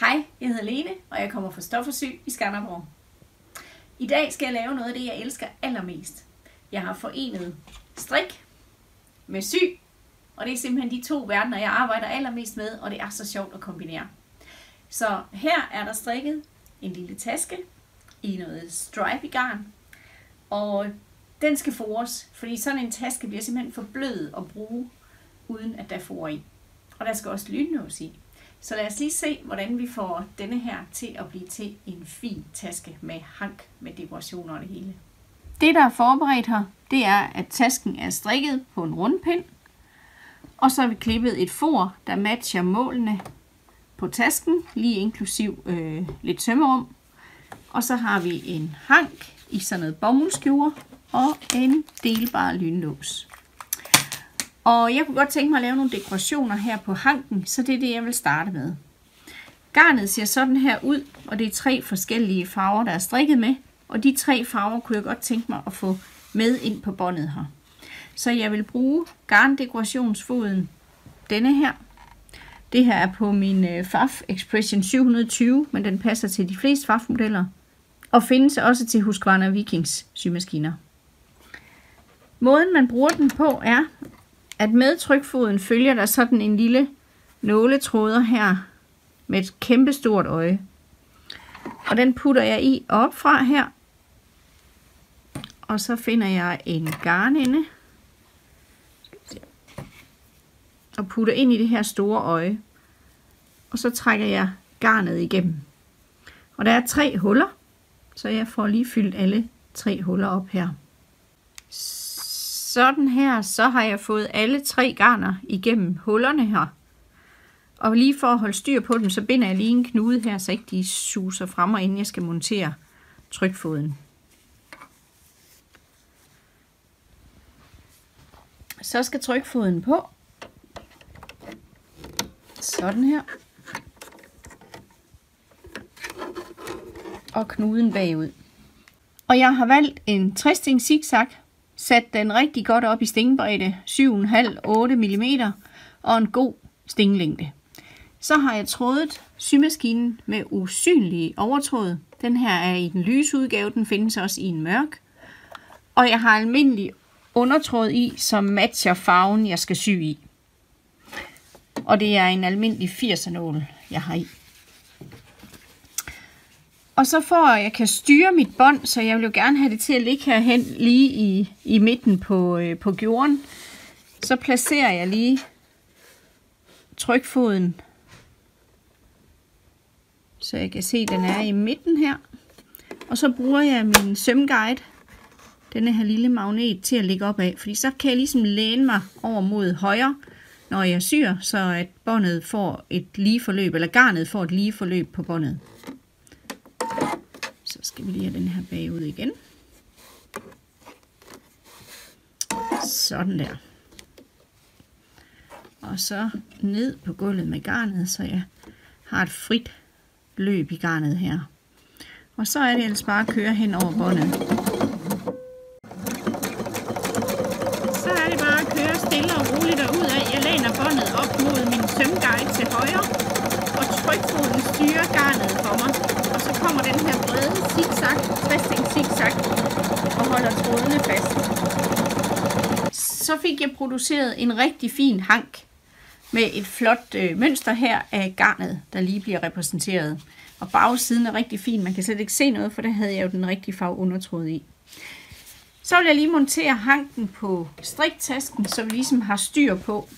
Hej, jeg hedder Lene, og jeg kommer fra Stoffersy i Skanderborg. I dag skal jeg lave noget af det, jeg elsker allermest. Jeg har forenet strik med sy, og det er simpelthen de to verdener, jeg arbejder allermest med, og det er så sjovt at kombinere. Så her er der strikket en lille taske i noget stripe garn, og den skal fores, fordi sådan en taske bliver simpelthen for blød at bruge, uden at der får i. Og der skal også lynlås i. Så lad os lige se, hvordan vi får denne her til at blive til en fin taske med hank med dekorationer og det hele. Det, der er forberedt her, det er, at tasken er strikket på en rundpind. Og så har vi klippet et for, der matcher målene på tasken, lige inklusiv øh, lidt sømmerum. Og så har vi en hank i sådan noget bomuldskjure og en delbar lynlås. Og jeg kunne godt tænke mig at lave nogle dekorationer her på hanken, så det er det, jeg vil starte med. Garnet ser sådan her ud, og det er tre forskellige farver, der er strikket med. Og de tre farver kunne jeg godt tænke mig at få med ind på båndet her. Så jeg vil bruge garndekorationsfoden, denne her. Det her er på min øh, FAF Expression 720, men den passer til de fleste FAF-modeller. Og findes også til Husqvarna Vikings symaskiner. Måden man bruger den på er, at med trykfoden følger der sådan en lille nåletråder her med et kæmpestort øje. Og den putter jeg i op fra her. Og så finder jeg en garninde. Og putter ind i det her store øje. Og så trækker jeg garnet igennem. Og der er tre huller, så jeg får lige fyldt alle tre huller op her sådan her, så har jeg fået alle tre garner igennem hullerne her. Og lige for at holde styr på dem, så binder jeg lige en knude her, så ikke de suser frem mig, inden jeg skal montere trykfoden. Så skal trykfoden på. Sådan her. Og knuden bagud. Og jeg har valgt en 60 zigzag Sat den rigtig godt op i stingbredde, 7,5-8 mm og en god stinglængde. Så har jeg trådet symaskinen med usynlige overtråd. Den her er i den lyse udgave, den findes også i en mørk. Og jeg har almindelig undertråd i, som matcher farven, jeg skal sy i. Og det er en almindelig 80'er nål, jeg har i. Og så for at jeg kan styre mit bånd, så jeg vil jo gerne have det til at ligge herhen lige i, i midten på, øh, på jorden, så placerer jeg lige trykfoden, så jeg kan se, at den er i midten her. Og så bruger jeg min sømguide, denne her lille magnet, til at lægge op af, fordi så kan jeg ligesom læne mig over mod højre, når jeg syr, så at båndet får et lige forløb, eller garnet får et lige forløb på båndet. Skal vi lige have den her bagud igen. Sådan der. Og så ned på gulvet med garnet, så jeg har et frit løb i garnet her. Og så er det ellers bare at køre hen over båndet. Så er det bare at køre stille og roligt ud af. Jeg læner båndet op mod min sømguide til højre, og trykfoden styrer garnet for mig. Og så kommer den her zigzag, 60 zigzag, og holder trådene fast. Så fik jeg produceret en rigtig fin hank med et flot øh, mønster her af garnet, der lige bliver repræsenteret. Og bagsiden er rigtig fin. Man kan slet ikke se noget, for der havde jeg jo den rigtige farve undertråd i. Så vil jeg lige montere hanken på striktasken, så vi ligesom har styr på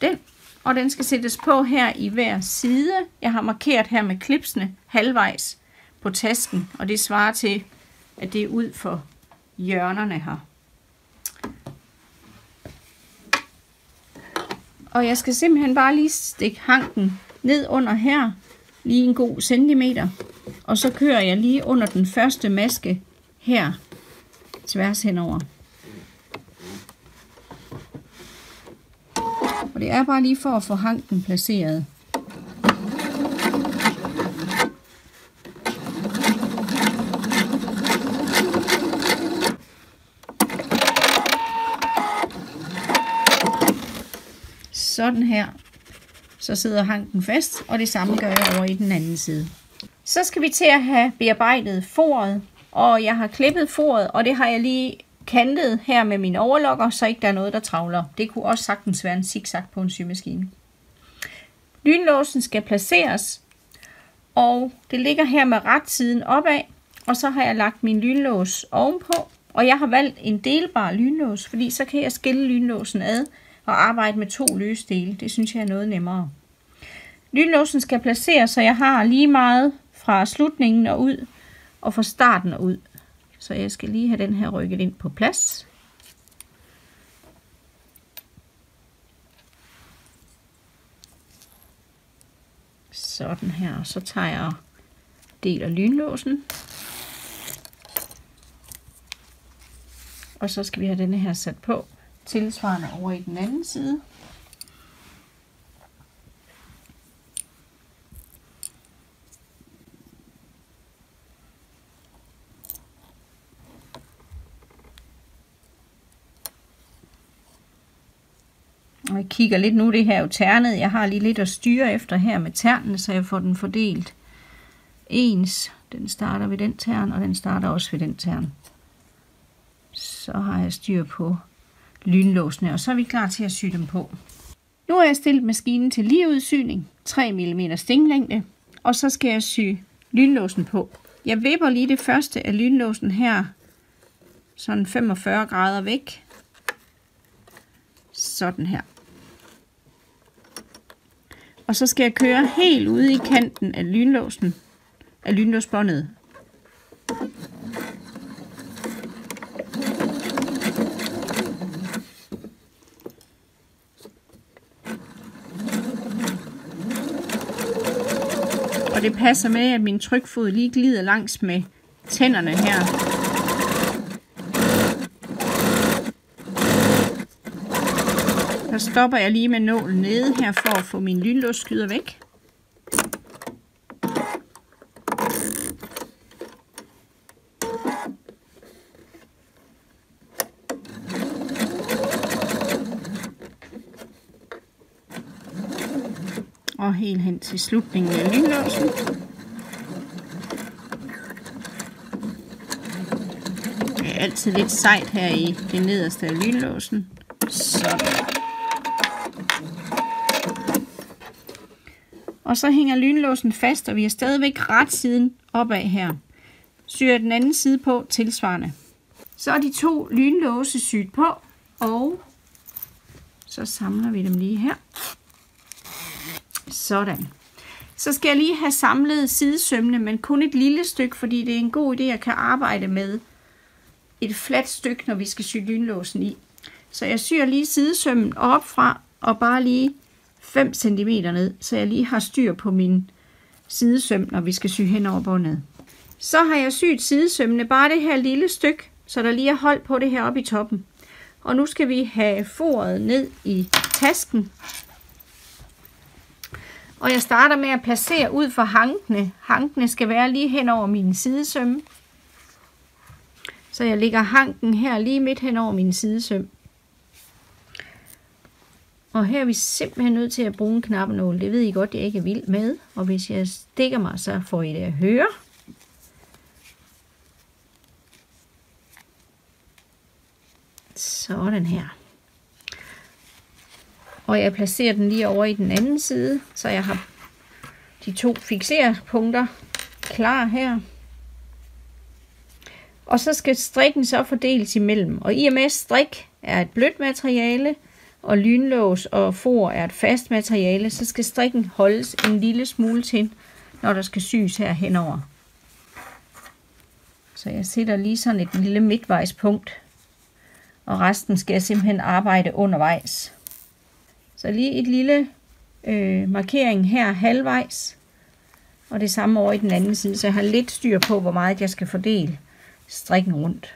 den. Og den skal sættes på her i hver side. Jeg har markeret her med klipsene halvvejs på tasken, og det svarer til, at det er ud for hjørnerne her. Og jeg skal simpelthen bare lige stikke hanken ned under her, lige en god centimeter. Og så kører jeg lige under den første maske her, tværs henover. Og det er bare lige for at få hanken placeret. Sådan her. så sidder hanken fast, og det samme gør jeg over i den anden side. Så skal vi til at have bearbejdet foret, og jeg har klippet foret, og det har jeg lige kantet her med min overlokker, så ikke der er noget, der travler. Det kunne også sagtens være en zigzag på en symaskine. Lynlåsen skal placeres, og det ligger her med ret siden opad, og så har jeg lagt min lynlås ovenpå, og jeg har valgt en delbar lynlås, fordi så kan jeg skille lynlåsen ad og arbejde med to løse dele. Det synes jeg er noget nemmere. Lynlåsen skal placeres, så jeg har lige meget fra slutningen og ud, og fra starten og ud. Så jeg skal lige have den her rykket ind på plads. Sådan her, og så tager jeg del af lynlåsen. Og så skal vi have denne her sat på tilsvarende over i den anden side. Og jeg kigger lidt nu, det her er jo ternet. Jeg har lige lidt at styre efter her med ternen, så jeg får den fordelt ens. Den starter ved den tern, og den starter også ved den tern. Så har jeg styr på lynlåsene, og så er vi klar til at sy dem på. Nu har jeg stillet maskinen til ligeudsyning, 3 mm stinglængde, og så skal jeg sy lynlåsen på. Jeg vipper lige det første af lynlåsen her, sådan 45 grader væk. Sådan her. Og så skal jeg køre helt ude i kanten af lynlåsen, af lynlåsbåndet. Og det passer med, at min trykfod lige glider langs med tænderne her. Så stopper jeg lige med nålen nede her for at få min lynlåsskyder væk. Og helt hen til slutningen af lynlåsen. Det er altid lidt sejt her i det nederste af lynlåsen. Sådan. Og så hænger lynlåsen fast, og vi har stadigvæk ret siden opad her. Syr den anden side på tilsvarende. Så er de to lynlåse syet på, og så samler vi dem lige her. Sådan. Så skal jeg lige have samlet sidesømmene, men kun et lille stykke, fordi det er en god idé at kan arbejde med et fladt stykke, når vi skal sy lynlåsen i. Så jeg syr lige sidesømmen op fra og bare lige 5 cm ned, så jeg lige har styr på min sidesøm, når vi skal sy hen over bundet. Så har jeg syet sidesømmene, bare det her lille stykke, så der lige er hold på det her oppe i toppen. Og nu skal vi have foret ned i tasken. Og jeg starter med at placere ud for hankene. Hankene skal være lige hen over mine sidesømme. Så jeg lægger hanken her lige midt hen over min sidesøm. Og her er vi simpelthen nødt til at bruge en knappenål. Det ved I godt, jeg ikke er vild med. Og hvis jeg stikker mig, så får I det at høre. Sådan her. Og jeg placerer den lige over i den anden side, så jeg har de to fixerpunkter klar her. Og så skal strikken så fordeles imellem. Og i og med strik er et blødt materiale, og lynlås og for er et fast materiale, så skal strikken holdes en lille smule til, når der skal sys her henover. Så jeg sætter lige sådan et lille midtvejspunkt, og resten skal jeg simpelthen arbejde undervejs. Så lige et lille øh, markering her halvvejs, og det samme over i den anden side, så jeg har lidt styr på, hvor meget jeg skal fordele strikken rundt.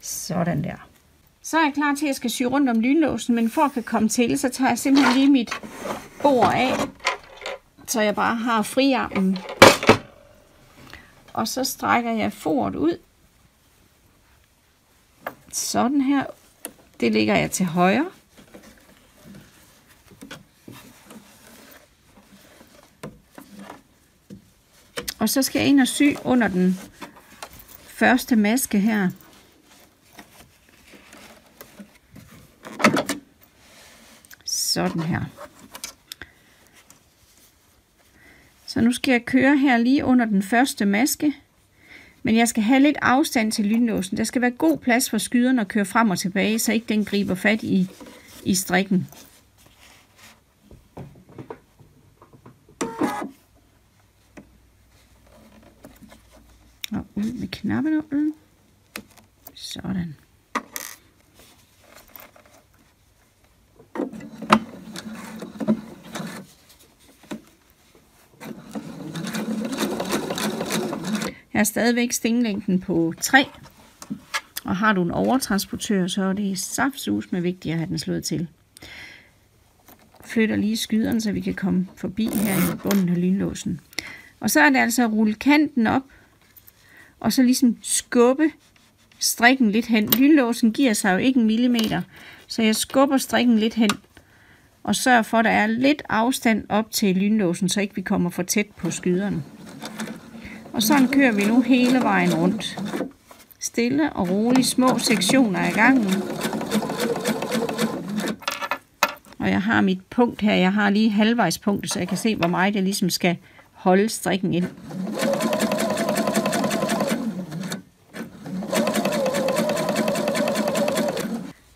Sådan der. Så er jeg klar til, at jeg skal sy rundt om lynlåsen, men for at kan komme til, så tager jeg simpelthen lige mit bord af, så jeg bare har friarmen. Og så strækker jeg foret ud. Sådan her Det ligger jeg til højre. Og så skal jeg ind og sy under den første maske her. Sådan her. Så nu skal jeg køre her lige under den første maske. Men jeg skal have lidt afstand til lynlåsen. Der skal være god plads for skyderen at køre frem og tilbage, så ikke den griber fat i, i strikken. Og ud med knappenålen. Sådan er stadigvæk stinglængden på 3. Og har du en overtransportør, så er det saftsus med vigtigt at have den slået til. Flytter lige skyderen, så vi kan komme forbi her i bunden af lynlåsen. Og så er det altså at rulle kanten op, og så ligesom skubbe strikken lidt hen. Lynlåsen giver sig jo ikke en millimeter, så jeg skubber strikken lidt hen, og sørger for, at der er lidt afstand op til lynlåsen, så ikke vi kommer for tæt på skyderen. Og sådan kører vi nu hele vejen rundt. Stille og roligt små sektioner i gangen. Og jeg har mit punkt her. Jeg har lige halvvejs punktet, så jeg kan se, hvor meget jeg ligesom skal holde strikken ind.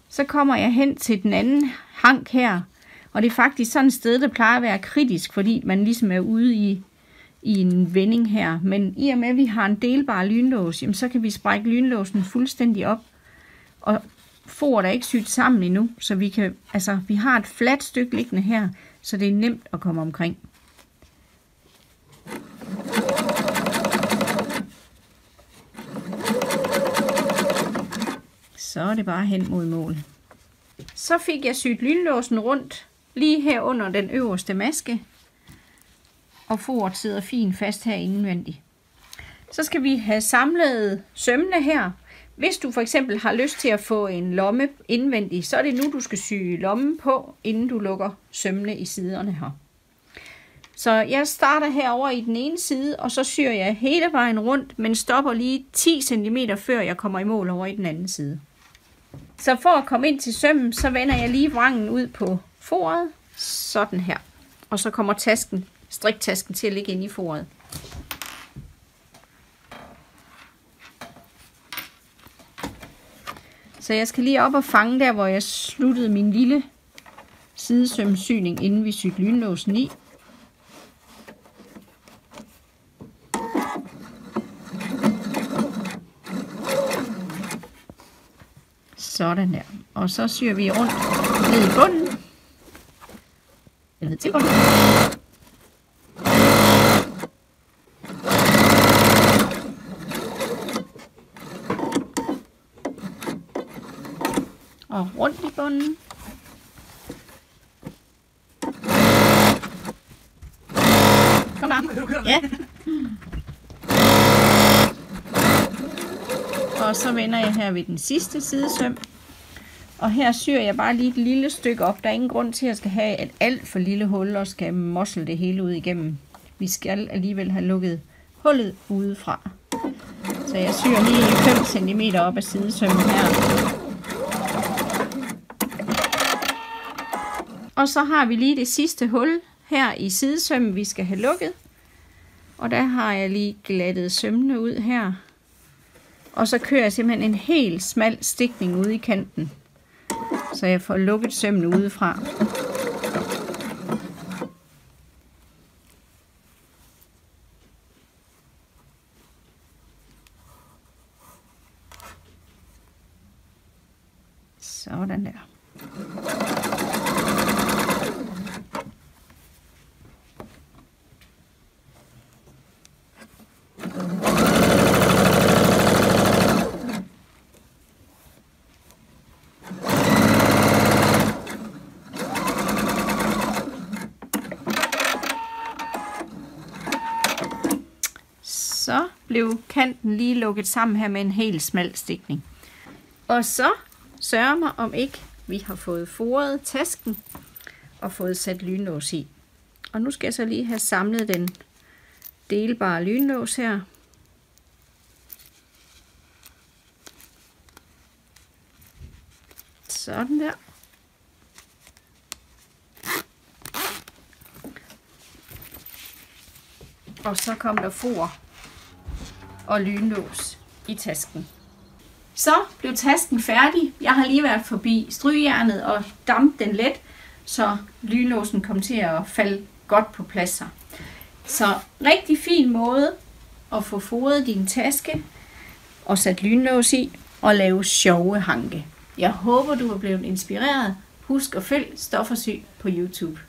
Så kommer jeg hen til den anden hank her. Og det er faktisk sådan et sted, der plejer at være kritisk, fordi man ligesom er ude i i en vending her. Men i og med, at vi har en delbar lynlås, jamen, så kan vi sprække lynlåsen fuldstændig op. Og foret er ikke syet sammen endnu, så vi, kan, altså, vi har et fladt stykke liggende her, så det er nemt at komme omkring. Så er det bare hen mod mål. Så fik jeg syet lynlåsen rundt lige her under den øverste maske og foret sidder fint fast her indvendigt. Så skal vi have samlet sømmene her. Hvis du for eksempel har lyst til at få en lomme indvendig, så er det nu, du skal sy lommen på, inden du lukker sømmene i siderne her. Så jeg starter herover i den ene side, og så syr jeg hele vejen rundt, men stopper lige 10 cm før jeg kommer i mål over i den anden side. Så for at komme ind til sømmen, så vender jeg lige vrangen ud på foret, sådan her. Og så kommer tasken striktasken til at ligge inde i foret. Så jeg skal lige op og fange der, hvor jeg sluttede min lille sidesømsyning, inden vi syg lynlåsen i. Sådan der. Og så syr vi rundt ned i bunden. Eller til bunden. Og rundt i bunden. Kom der. Ja. Og så vender jeg her ved den sidste sidesøm. Og her syr jeg bare lige et lille stykke op. Der er ingen grund til, at jeg skal have et alt for lille hul og skal mosle det hele ud igennem. Vi skal alligevel have lukket hullet udefra. Så jeg syr lige 5 cm op af sidesømmen her. Og så har vi lige det sidste hul her i sidesømmen, vi skal have lukket. Og der har jeg lige glattet sømmene ud her. Og så kører jeg simpelthen en helt smal stikning ude i kanten. Så jeg får lukket sømmen udefra. Sådan der. Så blev kanten lige lukket sammen her med en helt smal stikning. Og så sørger mig, om ikke vi har fået foret tasken og fået sat lynlås i. Og nu skal jeg så lige have samlet den delbare lynlås her. Sådan der. Og så kom der for og lynlås i tasken. Så blev tasken færdig. Jeg har lige været forbi strygejernet og dampet den let, så lynlåsen kom til at falde godt på plads. Så rigtig fin måde at få fodret din taske og sat lynlås i og lave sjove hanke. Jeg håber, du er blevet inspireret. Husk at følge Stoffersy på YouTube.